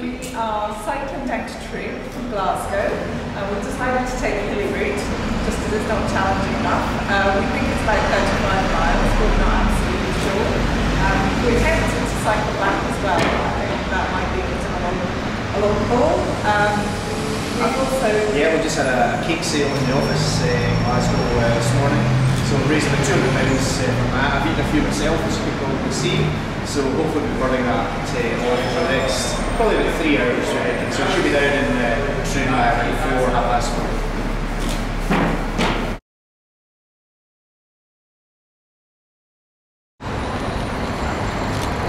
We are cycling down to Troon from Glasgow. and we've decided to take the hilly route just because it's not challenging enough. Uh, we think it's about 35 miles, but we're not absolutely sure. Um, we're tempted to cycle back as well. I think that might be a long, a long haul. Um, we've also Yeah, we just had a cake sale in the office uh, in Glasgow uh, this morning. So we're raising the 200 pounds uh, from that. I've eaten a few myself, as you can see. So hopefully we'll be running that uh, off probably about three hours. I reckon. So it should be down in uh, Troon before half past four.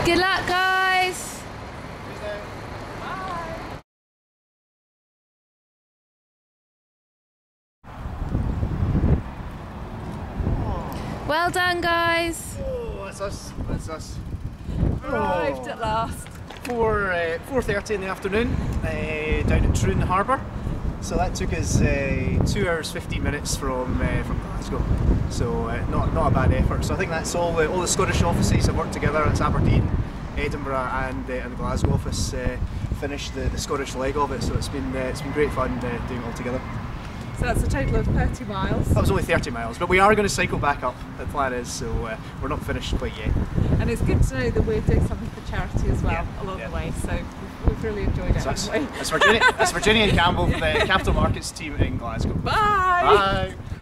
Good luck, guys. Well done, guys. Oh, that's us. That's us. arrived at last. Four uh, four thirty in the afternoon uh, down at Troon Harbour. So that took us uh, two hours fifteen minutes from uh, from Glasgow. So uh, not not a bad effort. So I think that's all. All the Scottish offices have worked together. It's Aberdeen, Edinburgh, and uh, and the Glasgow office finished the, the Scottish leg of it. So it's been it's been great fun doing it all together. So that's a total of 30 miles. That was only thirty miles, but we are going to cycle back up. The plan is, so uh, we're not finished quite yet. And it's good to know that we're doing something for charity as well Yeah, along yeah. the way. So we've, we've really enjoyed it. So that's, that's Virginia. That's Virginia and Campbell for the capital markets team in Glasgow. Bye. Bye.